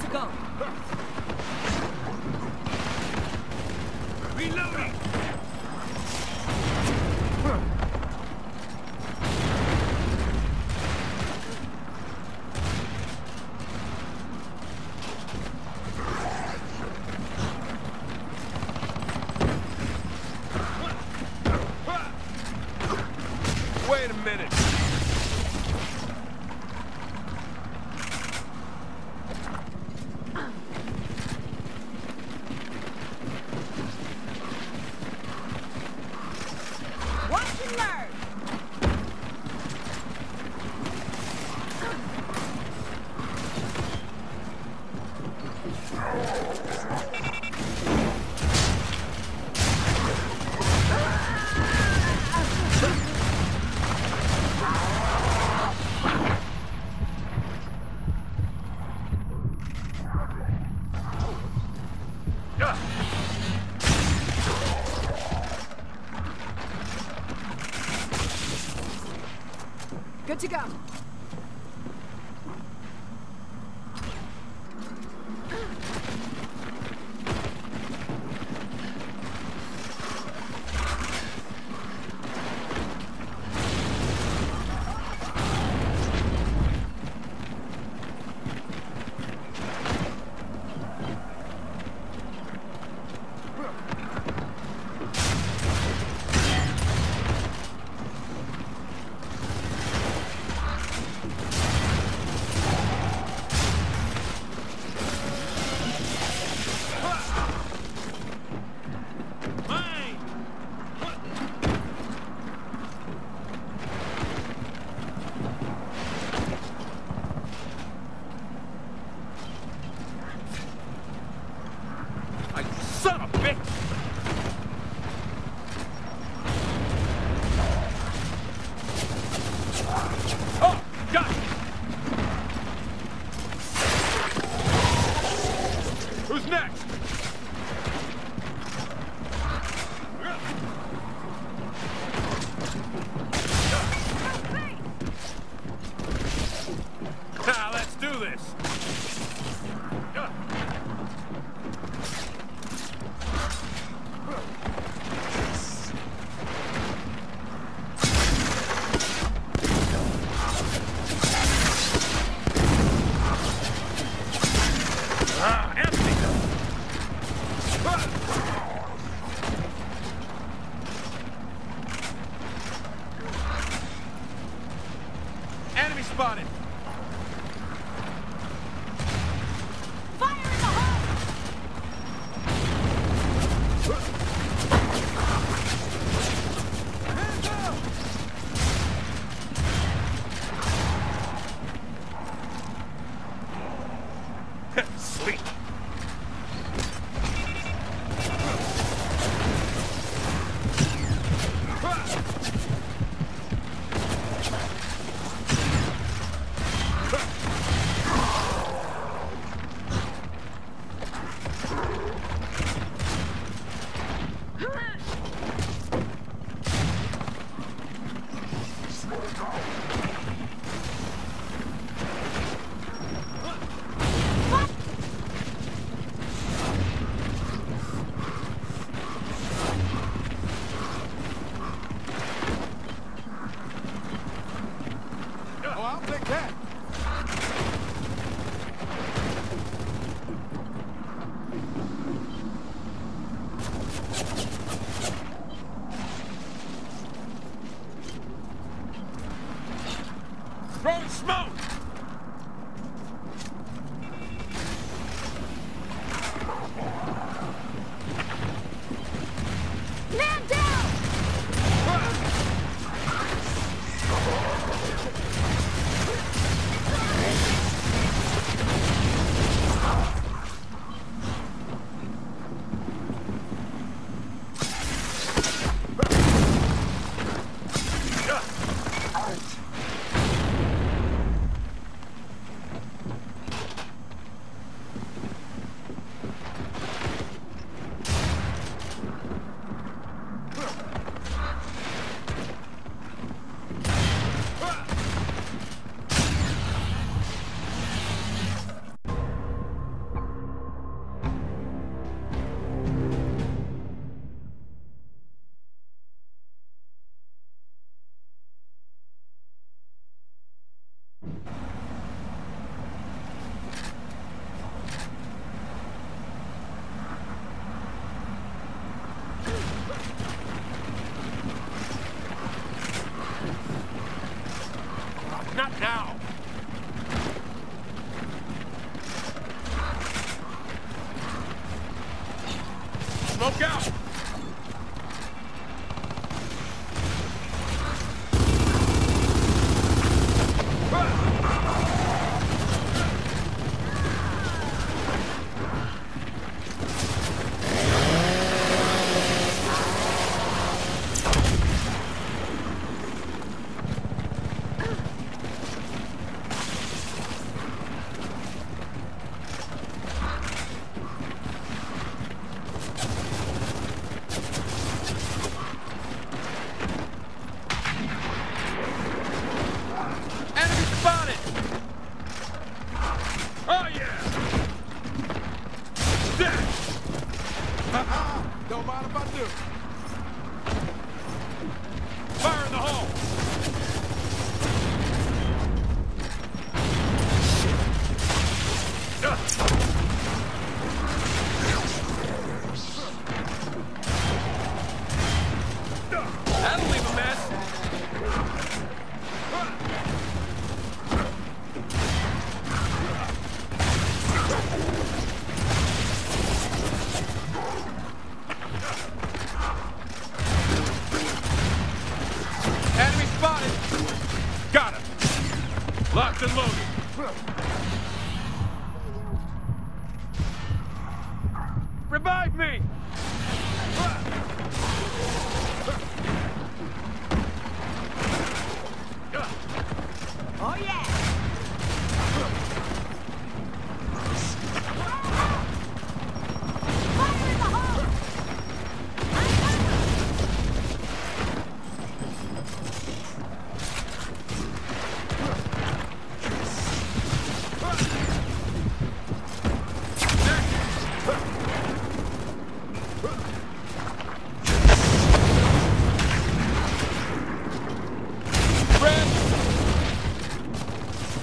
To go. Watch Good to go. This. Enemy spotted. Throwing smoke! Smoke out!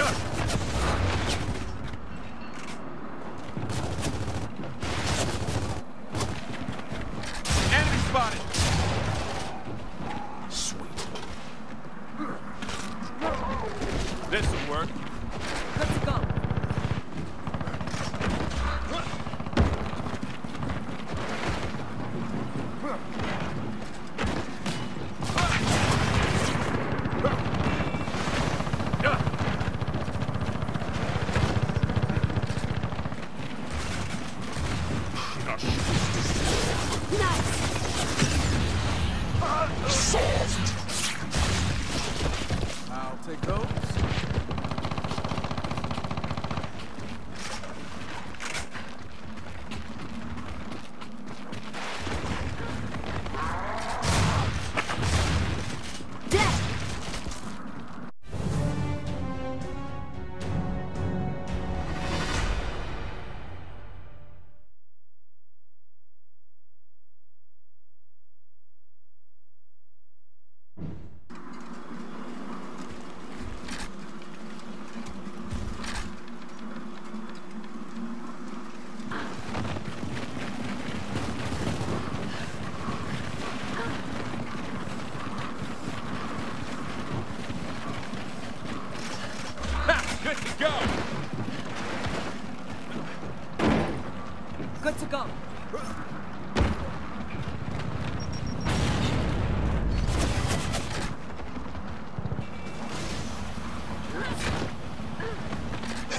Enemy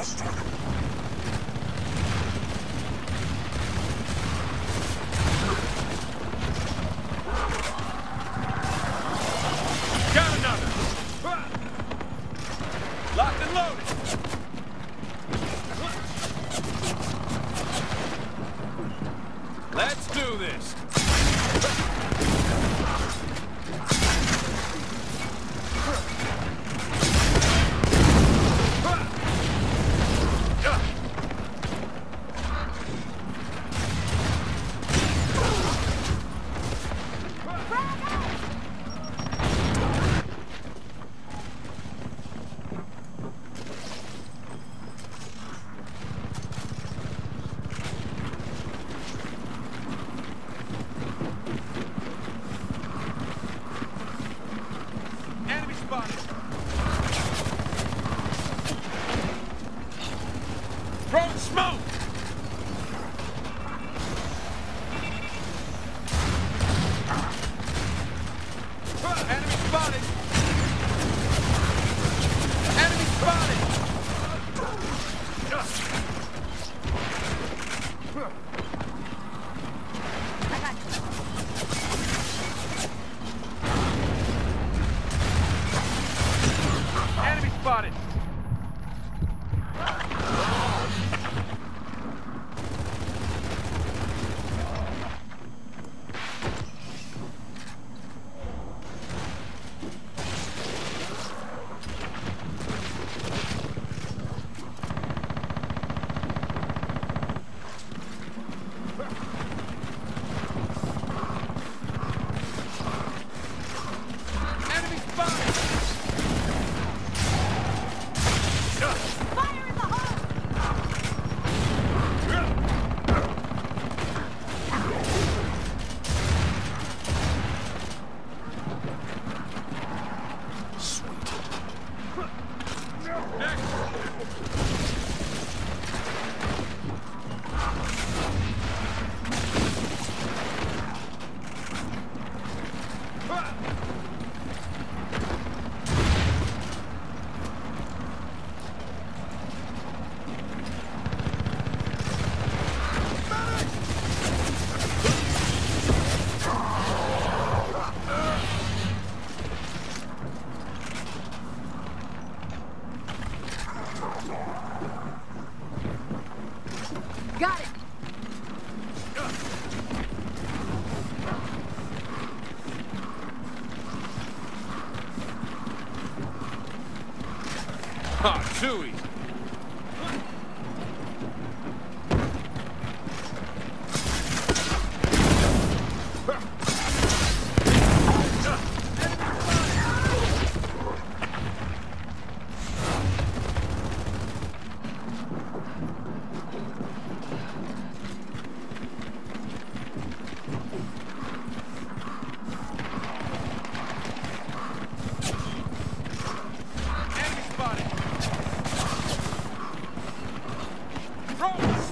Got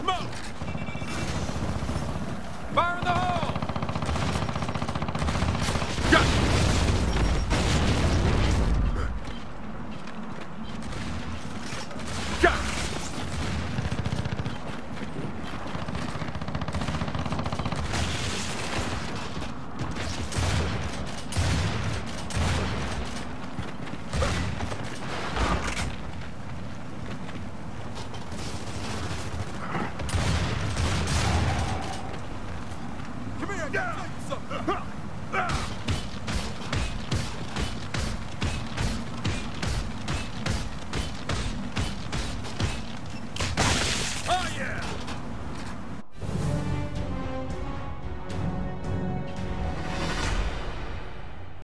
smoke. Fire in the hole.